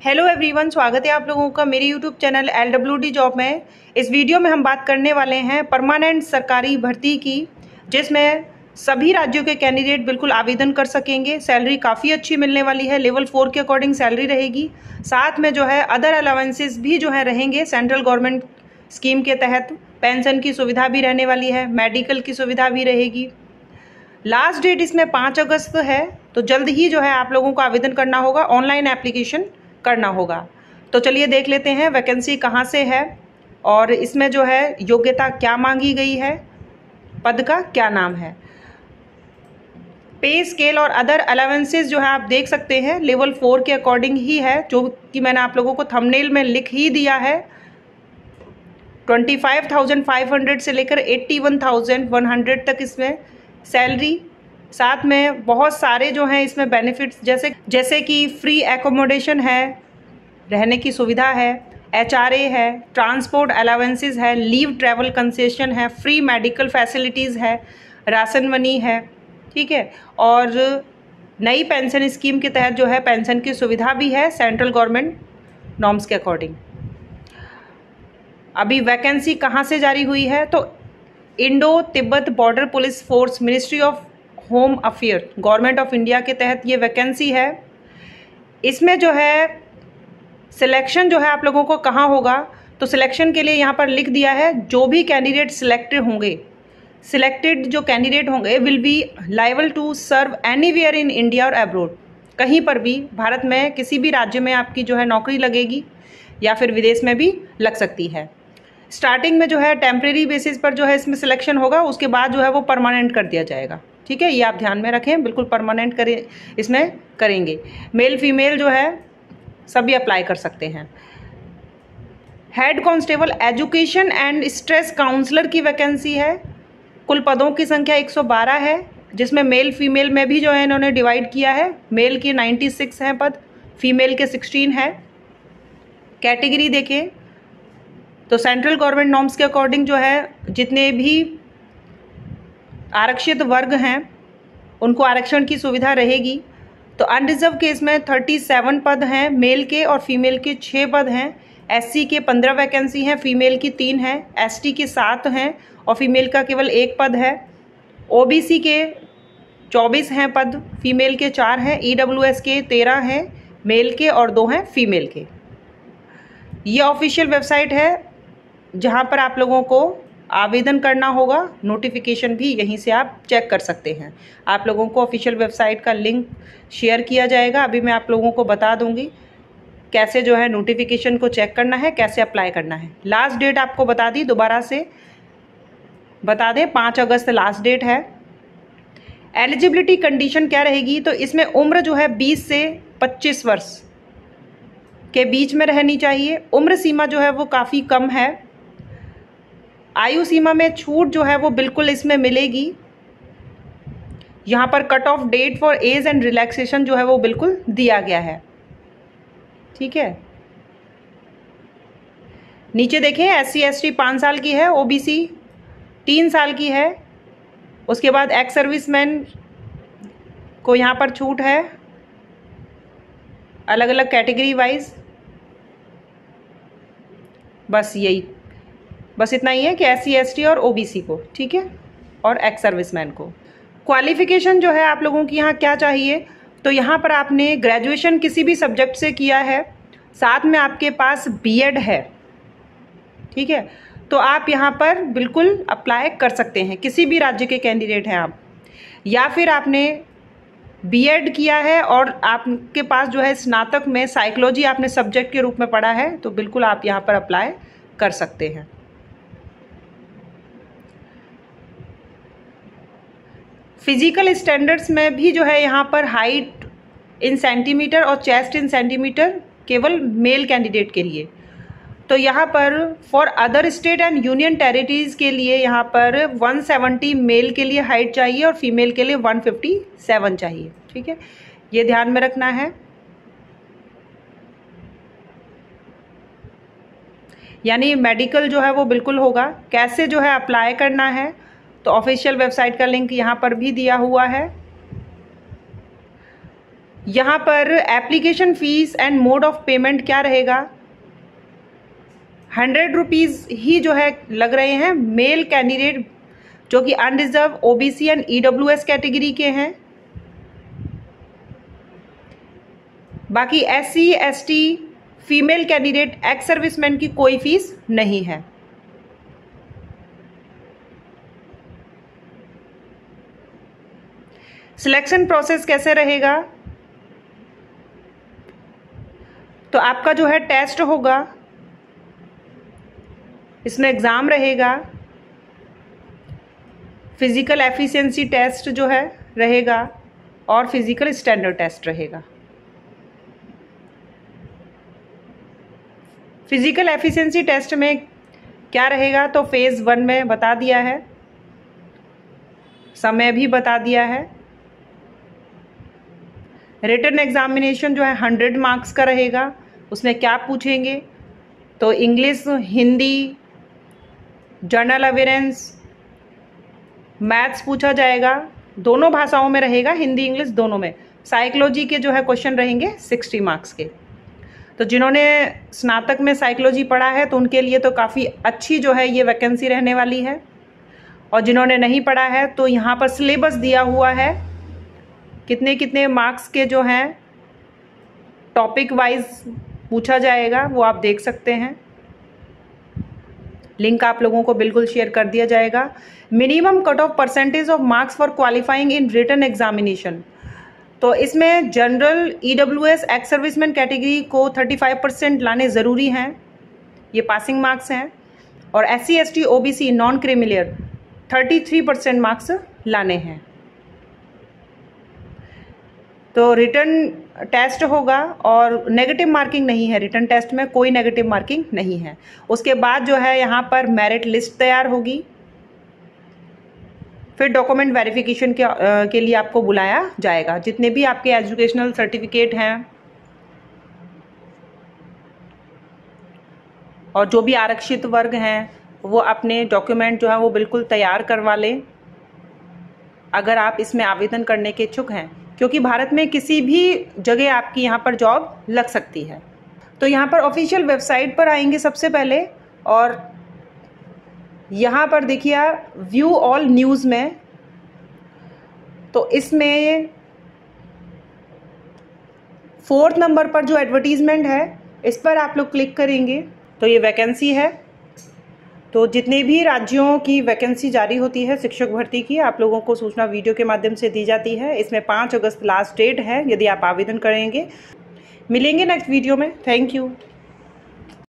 Hello everyone स्वागत है आप लोगों का मेरे YouTube channel L W D job में। इस वीडियो में हम बात करने वाले हैं परमानेंट सरकारी भर्ती की, जिसमें सभी राज्यों के कैंडिडेट बिल्कुल आवेदन कर सकेंगे। सैलरी काफ़ी अच्छी मिलने वाली है लेवल फोर के अकॉर्डिंग सैलरी रहेगी। साथ में जो है अदर अलावेंसेज भी जो है रहेंगे सेंट्रल गवर्नमेंट स्कीम के तहत। पेंशन की सुविधा भी रहने वाली है मेडिकल की सुविधा भी रहेगी। लास्ट डेट इसमें पाँच अगस्त है तो जल्द ही जो है आप लोगों को आवेदन करना होगा ऑनलाइन एप्लीकेशन करना होगा। तो चलिए देख लेते हैं वैकेंसी कहाँ से है और इसमें जो है योग्यता क्या मांगी गई है, पद का क्या नाम है। पे स्केल और अदर अलावेंसेज जो है आप देख सकते हैं, लेवल फोर के अकॉर्डिंग ही है, जो कि मैंने आप लोगों को थंबनेल में लिख ही दिया है। Twenty five thousand five hundred से लेकर eighty one thousand one hundred तक इसमें सैलरी साथ में बहुत सारे जो हैं इसमें बेनिफिट्स जैसे जैसे कि फ्री एकोमोडेशन है, रहने की सुविधा है एचआरए है ट्रांसपोर्ट अलावेंसेज है लीव ट्रैवल कंसेशन है फ्री मेडिकल फैसिलिटीज़ है, राशन मनी है, ठीक है? और नई पेंशन स्कीम के तहत जो है पेंशन की सुविधा भी है सेंट्रल गवर्नमेंट नॉर्म्स के अकॉर्डिंग अभी वैकेंसी कहाँ से जारी हुई है? तो Indo Tibet border police force ministry of home affair, government of India के तहत ये वैकेंसी है। इसमें जो है, सिलेक्शन जो है आप लोगों को कहाँ होगा तो सिलेक्शन के लिए यहाँ पर लिख दिया है, जो भी कैंडिडेट सिलेक्टेड होंगे, सिलेक्टेड जो कैंडिडेट होंगे will be liable to serve anywhere in India और एब्रोड कहीं पर भी, भारत में, किसी भी राज्य में आपकी जो है नौकरी लगेगी, या फिर विदेश में भी लग सकती है। स्टार्टिंग में जो है टेम्प्रेरी बेसिस पर जो है इसमें सिलेक्शन होगा, उसके बाद जो है वो परमानेंट कर दिया जाएगा। ठीक है? ये आप ध्यान में रखें, बिल्कुल परमानेंट करें, इसमें करेंगे। मेल फीमेल जो है, सभी अप्लाई कर सकते हैं। Head constable education and stress counsellor की वैकेंसी है। कुल पदों की संख्या 112 है, जिसमें मेल फीमेल में भी जो है इन्होंने डिवाइड किया है। मेल के 96 हैं पद फीमेल के 16 है। कैटेगरी देखें तो सेंट्रल गवर्नमेंट नॉर्म्स के अकॉर्डिंग जो है, जितने भी आरक्षित वर्ग हैं, उनको आरक्षण की सुविधा रहेगी। तो अनरिजर्व केस में थर्टी सेवन पद हैं मेल के और फीमेल के छः पद हैं। एससी के पंद्रह वैकेंसी हैं फीमेल की तीन हैं एसटी के सात हैं और फीमेल का केवल एक पद है। ओबीसी के चौबीस हैं पद फीमेल के चार हैं ईडब्ल्यूएस के तेरह हैं मेल के और दो हैं फीमेल के। ये ऑफिशियल वेबसाइट है, जहाँ पर आप लोगों को आवेदन करना होगा नोटिफिकेशन भी यहीं से आप चेक कर सकते हैं। आप लोगों को ऑफिशियल वेबसाइट का लिंक शेयर किया जाएगा, अभी मैं आप लोगों को बता दूँगी कैसे जो है नोटिफिकेशन को चेक करना है, कैसे अप्लाई करना है। लास्ट डेट आपको बता दी, दोबारा से बता दें, पाँच अगस्त लास्ट डेट है। एलिजिबिलिटी कंडीशन क्या रहेगी तो इसमें उम्र जो है बीस से पच्चीस वर्ष के बीच में रहनी चाहिए। उम्र सीमा जो है वो काफ़ी कम है। आयु सीमा में छूट जो है वो बिल्कुल इसमें मिलेगी। यहाँ पर cut off date for age and relaxation जो है वो बिल्कुल दिया गया है। ठीक है? नीचे देखें एस सी एस टी पाँच साल की है ओ बी सी तीन साल की है। उसके बाद एक्स सर्विसमैन को यहाँ पर छूट है। अलग अलग कैटेगरी वाइज बस यही। बस इतना ही है कि एस सी और ओबीसी को, ठीक है? और एक्स सर्विसमैन को। क्वालिफिकेशन जो है आप लोगों की यहाँ क्या चाहिए? तो यहाँ पर आपने ग्रेजुएशन किसी भी सब्जेक्ट से किया है, साथ में आपके पास बीएड है, ठीक है? तो आप यहाँ पर बिल्कुल अप्लाई कर सकते हैं, किसी भी राज्य के कैंडिडेट हैं आप। या फिर आपने बीएड किया है और आपके पास जो है स्नातक में साइकोलॉजी आपने सब्जेक्ट के रूप में पढ़ा है तो बिल्कुल आप यहाँ पर अप्लाई कर सकते हैं। फ़िज़िकल स्टैंडर्ड्स में भी जो है यहाँ पर हाइट इन सेंटीमीटर और चेस्ट इन सेंटीमीटर केवल मेल कैंडिडेट के लिए। तो यहाँ पर for other state and union territories के लिए यहाँ पर 170 मेल के लिए हाइट चाहिए और फीमेल के लिए 157 चाहिए। ठीक है? ये ध्यान में रखना है। यानी मेडिकल जो है वो बिल्कुल होगा। कैसे जो है अप्लाई करना है? तो ऑफिशियल वेबसाइट का लिंक यहाँ पर भी दिया हुआ है। यहाँ पर application fees and mode of payment क्या रहेगा? हंड्रेड रुपीज़ ही जो है लग रहे हैं मेल कैंडिडेट जो कि unreserved OBC and EWS category के हैं। बाकी S C S T female candidate ex serviceman की कोई फ़ीस नहीं है। सिलेक्शन प्रोसेस कैसे रहेगा? तो आपका जो है टेस्ट होगा, इसमें एग्ज़ाम रहेगा, फ़िज़िकल एफिशिएंसी टेस्ट जो है रहेगा और फ़िज़िकल स्टैंडर्ड टेस्ट रहेगा। फ़िज़िकल एफिशिएंसी टेस्ट में क्या रहेगा? तो फ़ेज़ वन में बता दिया है, समय भी बता दिया है रिटर्न एग्जामिनेशन जो है हंड्रेड मार्क्स का रहेगा। उसमें क्या पूछेंगे? तो English, Hindi, general awareness, maths पूछा जाएगा। दोनों भाषाओं में रहेगा, हिंदी, इंग्लिश दोनों में। साइकोलॉजी के जो है क्वेश्चन रहेंगे सिक्सटी मार्क्स के। तो जिन्होंने स्नातक में साइकोलॉजी पढ़ा है तो उनके लिए तो काफ़ी अच्छी जो है ये वैकेंसी रहने वाली है। और जिन्होंने नहीं पढ़ा है तो यहाँ पर सिलेबस दिया हुआ है कितने कितने मार्क्स के जो हैं टॉपिक वाइज पूछा जाएगा, वो आप देख सकते हैं। लिंक आप लोगों को बिल्कुल शेयर कर दिया जाएगा। Minimum cut off percentage of marks for qualifying in written examination तो इसमें general E W S ex serviceman category को 35 परसेंट लाने ज़रूरी हैं। ये पासिंग मार्क्स हैं। और S C S T O B C non creamy layer thirty three percent marks लाने हैं। तो रिटर्न टेस्ट होगा और नेगेटिव मार्किंग नहीं है। रिटर्न टेस्ट में कोई नेगेटिव मार्किंग नहीं है। उसके बाद जो है यहाँ पर मेरिट लिस्ट तैयार होगी। फिर डॉक्यूमेंट वेरिफिकेशन के, के लिए आपको बुलाया जाएगा। जितने भी आपके एजुकेशनल सर्टिफिकेट हैं और जो भी आरक्षित वर्ग हैं वो अपने डॉक्यूमेंट जो है वो बिल्कुल तैयार करवा लें। अगर आप इसमें आवेदन करने के इच्छुक हैं क्योंकि भारत में किसी भी जगह आपकी यहाँ पर जॉब लग सकती है। तो यहाँ पर ऑफिशियल वेबसाइट पर आएँगे सबसे पहले और यहाँ पर देखिए आप व्यू ऑल न्यूज़ में। तो इसमें फोर्थ नंबर पर जो एडवर्टीज़मेंट है, इस पर आप लोग क्लिक करेंगे। तो ये वैकेंसी है। तो जितने भी राज्यों की वैकेंसी जारी होती है, शिक्षक भर्ती की, आप लोगों को सूचना वीडियो के माध्यम से दी जाती है। इसमें पाँच अगस्त लास्ट डेट है, यदि आप आवेदन करेंगे। मिलेंगे नेक्स्ट वीडियो में। Thank you.